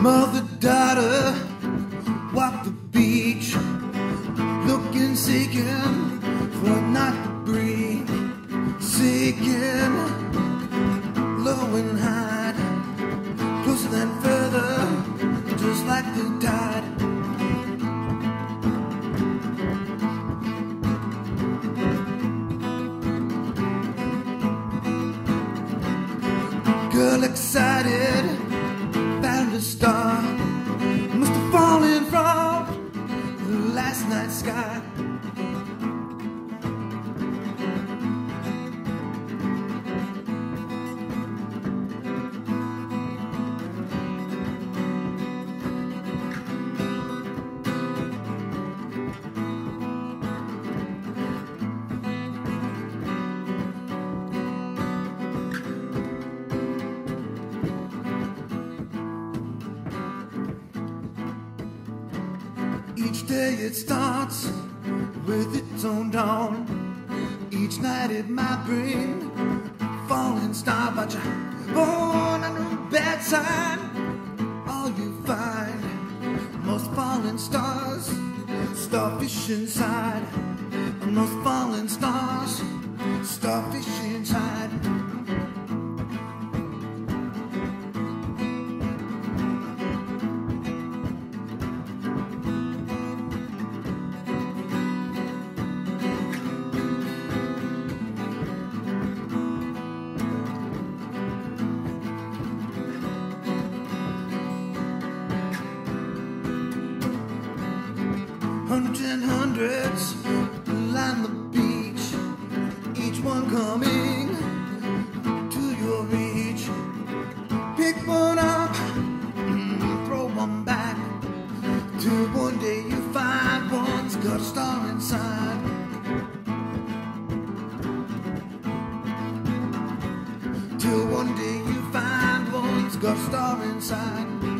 Mother, daughter, walk the beach, looking, seeking for night to breathe, seeking low and high, closer than further, just like the tide. Girl excited, star. Must have fallen from last night's sky. Each day it starts with its own dawn. Each night it might bring falling star, but you're born a bad sign. All you find, most falling stars, starfish inside. Hundreds and hundreds line the beach, each one coming to your reach. Pick one up, mm, throw one back. Till one day you find one's got a star inside. Till one day you find one's got a star inside.